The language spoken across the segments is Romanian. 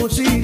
pusiste.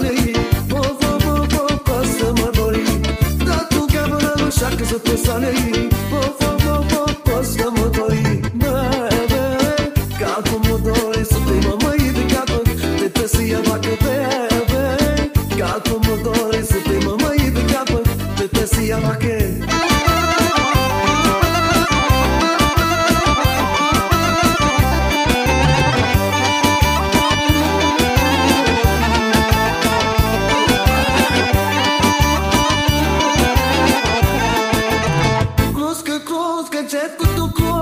lui Po, po, po, po, po să tu cheamă la lui și să lui Po, po, po, po, po să mă dori Bă, bă, că acum Să te mă mă ridicat Te trebuie să ia vacă, bă, bă Că acum Să te mă mă ridicat Te trebuie să ia te cutucou